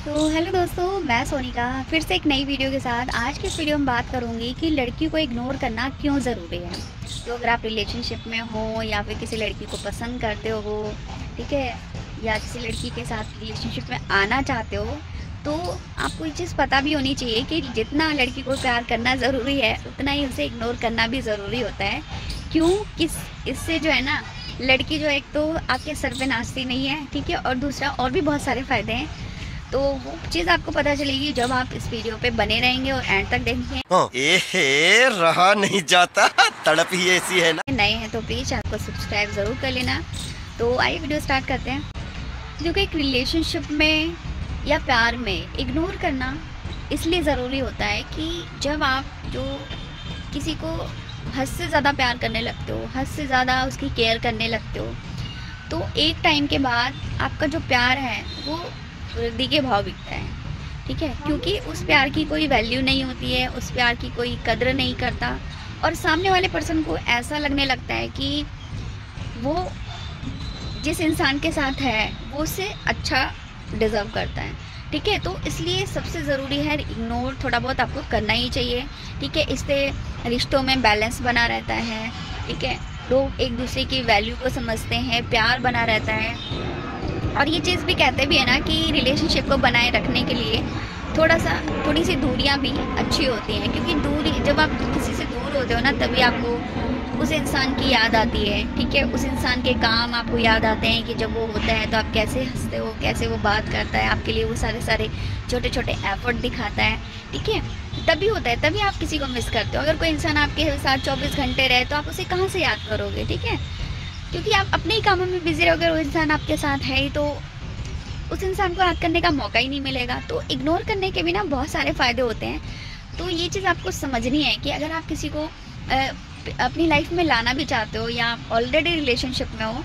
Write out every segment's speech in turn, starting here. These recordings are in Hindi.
तो हेलो दोस्तों, मैं सोनिका। फिर से एक नई वीडियो के साथ। आज की वीडियो में बात करूँगी कि लड़की को इग्नोर करना क्यों ज़रूरी है। तो अगर आप रिलेशनशिप में हो या फिर किसी लड़की को पसंद करते हो, ठीक है, या किसी लड़की के साथ रिलेशनशिप में आना चाहते हो तो आपको ये चीज़ पता भी होनी चाहिए कि जितना लड़की को प्यार करना ज़रूरी है, उतना ही उसे इग्नोर करना भी ज़रूरी होता है। क्यों? किस, इससे जो है ना, लड़की जो एक तो आपके सर पे नाचती नहीं है, ठीक है, और दूसरा और भी बहुत सारे फ़ायदे हैं। तो वो चीज़ आपको पता चलेगी जब आप इस वीडियो पे बने रहेंगे और एंड तक देखेंगे। हाँ। रहा नहीं जाता। तड़प ही ऐसी है ना। नए हैं तो प्लीज़ आपको सब्सक्राइब ज़रूर कर लेना। तो आइए वीडियो स्टार्ट करते हैं। जो कि एक रिलेशनशिप में या प्यार में इग्नोर करना इसलिए ज़रूरी होता है कि जब आप जो किसी को हद से ज़्यादा प्यार करने लगते हो हद से ज़्यादा उसकी केयर करने लगते हो तो एक टाइम के बाद आपका जो प्यार है वो वृद्धि के भाव बिकता है, ठीक है? क्योंकि उस प्यार की कोई वैल्यू नहीं होती है, उस प्यार की कोई कदर नहीं करता। और सामने वाले पर्सन को ऐसा लगने लगता है कि वो जिस इंसान के साथ है, वो उससे अच्छा डिज़र्व करता है, ठीक है? तो इसलिए सबसे ज़रूरी है इग्नोर थोड़ा बहुत आपको करना ही चाहिए, ठीक है? इससे रिश्तों में बैलेंस बना रहता है, ठीक है? लोग एक दूसरे की वैल्यू को समझते हैं, प्यार बना रहता है। और ये चीज़ भी कहते भी है ना कि रिलेशनशिप को बनाए रखने के लिए थोड़ा सा, थोड़ी सी दूरियाँ भी अच्छी होती हैं, क्योंकि दूरी, जब आप किसी से दूर होते हो ना, तभी आपको उस इंसान की याद आती है, ठीक है? उस इंसान के काम आपको याद आते हैं कि जब वो होता है तो आप कैसे हँसते हो, कैसे वो बात करता है, आपके लिए वो सारे सारे छोटे छोटे एफर्ट दिखाता है, ठीक है? तभी होता है, तभी आप किसी को मिस करते हो। अगर कोई इंसान आपके साथ चौबीस घंटे रहे तो आप उसे कहाँ से याद करोगे, ठीक है? क्योंकि आप अपने ही कामों में बिज़ी रहोगे वो इंसान आपके साथ है ही तो उस इंसान को याद करने का मौका ही नहीं मिलेगा। तो इग्नोर करने के भी ना बहुत सारे फ़ायदे होते हैं। तो ये चीज़ आपको समझनी है कि अगर आप किसी को अपनी लाइफ में लाना भी चाहते हो या ऑलरेडी रिलेशनशिप में हो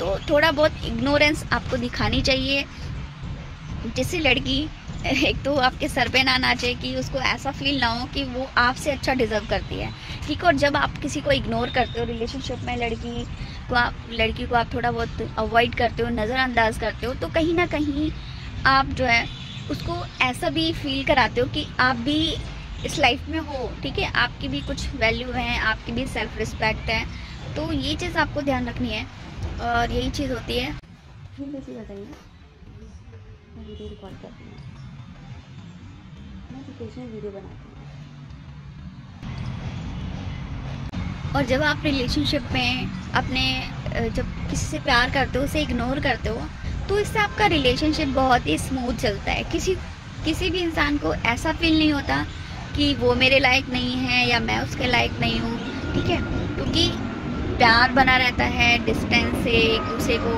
तो थोड़ा बहुत इग्नोरेंस आपको दिखानी चाहिए। जिससे लड़की, एक तो आपके सर पे ना नाचे कि उसको ऐसा फील ना हो कि वो आपसे अच्छा डिज़र्व करती है। ठीक है, और जब आप किसी को इग्नोर करते हो रिलेशनशिप में लड़की को आप, लड़की को आप थोड़ा बहुत अवॉइड करते हो, नज़रअंदाज करते हो तो कहीं ना कहीं आप जो है, उसको ऐसा भी फील कराते हो कि आप भी इस लाइफ में हो, ठीक है? आपकी भी कुछ वैल्यू है, आपकी भी सेल्फ रिस्पेक्ट है तो ये चीज़ आपको ध्यान रखनी है, और यही चीज़ होती है। वीडियो बनाती हूँ। और जब आप रिलेशनशिप में अपने जब किसी से प्यार करते हो, उसे इग्नोर करते हो तो इससे आपका रिलेशनशिप बहुत ही स्मूथ चलता है। किसी किसी भी इंसान को ऐसा फील नहीं होता कि वो मेरे लायक नहीं है या मैं उसके लायक नहीं हूँ, ठीक है? क्योंकि प्यार बना रहता है डिस्टेंस से, एक दूसरे को।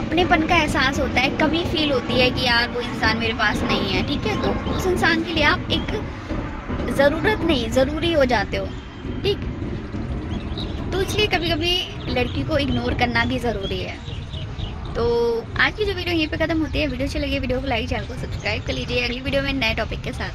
अपनेपन का एहसास होता है, कभी फील होती है कि यार, वो इंसान मेरे पास नहीं है, ठीक है? तो उस इंसान के लिए आप एक ज़रूरत नहीं, ज़रूरी हो जाते हो, ठीक? तो इसलिए कभी कभी लड़की को इग्नोर करना भी ज़रूरी है। तो आज की जो वीडियो यहीं पे ख़त्म होती है। वीडियो अच्छी लगी वीडियो को लाइक चैनल को सब्सक्राइब कर लीजिए। अगली वीडियो में नए टॉपिक के साथ।